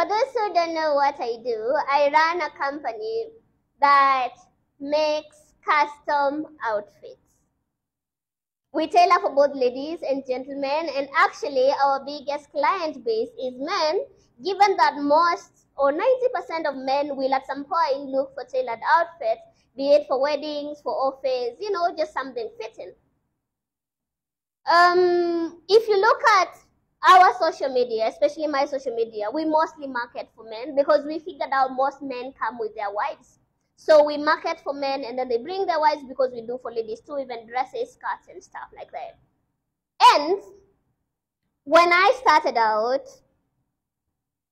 For those who don't know what I do, I run a company that makes custom outfits. We tailor for both ladies and gentlemen, and actually, our biggest client base is men, given that most or 90% of men will at some point look for tailored outfits, be it for weddings, for office, you know, just something fitting. Um, if you look at our social media, especially my social media, we mostly market for men because we figured out most men come with their wives. So we market for men and then they bring their wives because we do for ladies too, even dresses, skirts, and stuff like that. And when I started out,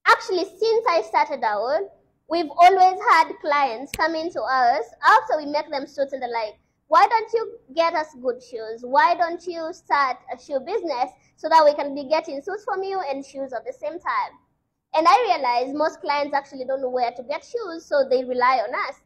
actually, since I started out, we've always had clients coming to us after we make them suits and they're like, why don't you get us good shoes? Why don't you start a shoe business so that we can be getting suits from you and shoes at the same time? And I realized most clients actually don't know where to get shoes, so they rely on us.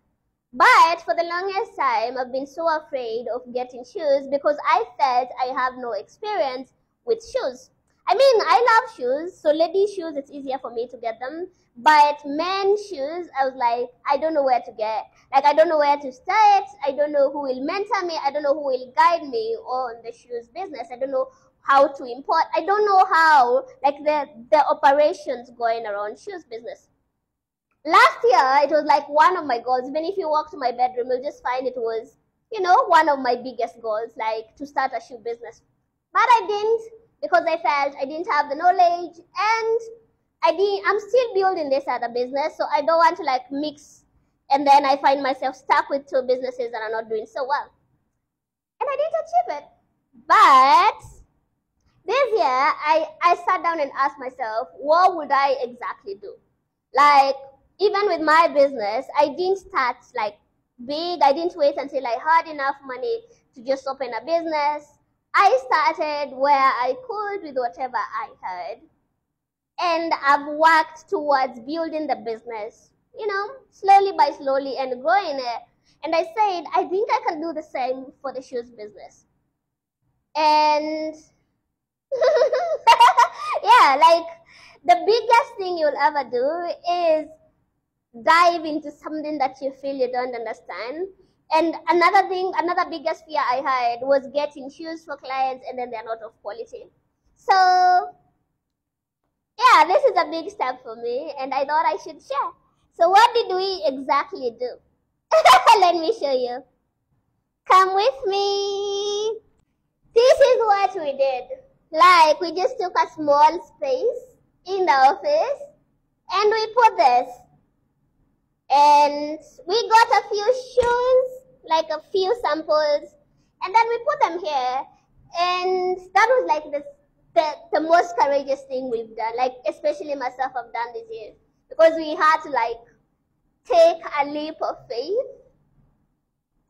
But for the longest time, I've been so afraid of getting shoes because I felt I have no experience with shoes. I mean, I love shoes, so ladies' shoes, it's easier for me to get them. But men's shoes, I was like, I don't know where to get. Like, I don't know where to start. I don't know who will mentor me. I don't know who will guide me on the shoes business. I don't know how to import. I don't know how, like, the, the operations going around shoes business. Last year, it was like one of my goals. Even if you walk to my bedroom, you'll just find it was, you know, one of my biggest goals, like to start a shoe business. But I didn't because I felt I didn't have the knowledge and I didn't, I'm still building this other business. So I don't want to like mix and then I find myself stuck with two businesses that are not doing so well. And I didn't achieve it. But this year, I, I sat down and asked myself, what would I exactly do? Like, even with my business, I didn't start like big. I didn't wait until I had enough money to just open a business. I started where I could with whatever I had. And I've worked towards building the business, you know, slowly by slowly and growing it. And I said, I think I can do the same for the shoes business. And yeah, like the biggest thing you'll ever do is dive into something that you feel you don't understand. And another thing, another biggest fear I had was getting shoes for clients and then they're not of quality. So, yeah, this is a big step for me and I thought I should share. So what did we exactly do? Let me show you. Come with me. This is what we did. Like, we just took a small space in the office and we put this and we got a few shoes, like a few samples, and then we put them here. And that was like the, the, the most courageous thing we've done, like especially myself, I've done this year. Because we had to like take a leap of faith.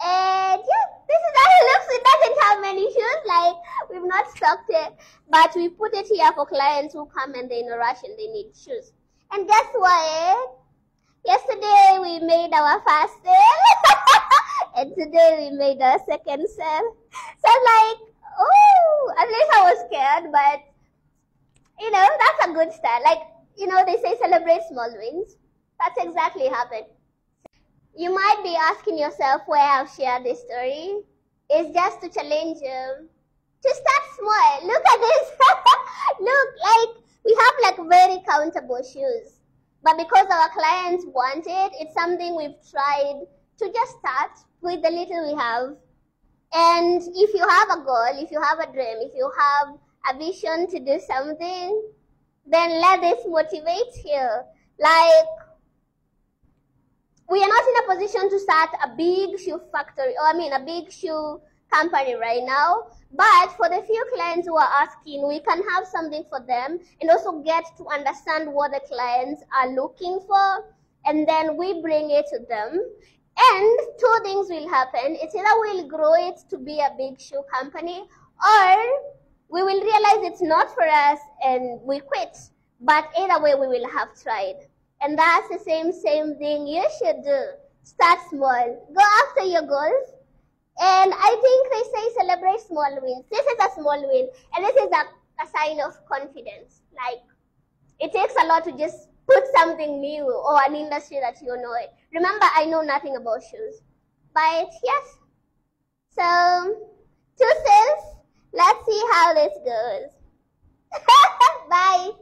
And yeah, this is how it looks. It doesn't have many shoes, like we've not stocked it, but we put it here for clients who come and they're in a rush and they need shoes. And guess what? Yesterday we made our first sale, and today we made our second sale. So like, oh, at least I was scared, but you know that's a good start. Like you know they say celebrate small wins. That's exactly happened. You might be asking yourself why I've shared this story. It's just to challenge you to start small. Look at this. Look, like we have like very countable shoes. But because our clients want it, it's something we've tried to just start with the little we have. And if you have a goal, if you have a dream, if you have a vision to do something, then let this motivate you. Like, we are not in a position to start a big shoe factory, or I mean, a big shoe company right now. But for the few clients who are asking, we can have something for them and also get to understand what the clients are looking for. And then we bring it to them. And two things will happen. It's either we'll grow it to be a big shoe company or we will realize it's not for us and we quit. But either way, we will have tried. And that's the same, same thing you should do. Start small. Go after your goals and I think they say celebrate small wins. This is a small win, and this is a, a sign of confidence. Like, it takes a lot to just put something new or an industry that you know it. Remember, I know nothing about shoes. But yes. So, two cents. Let's see how this goes. Bye.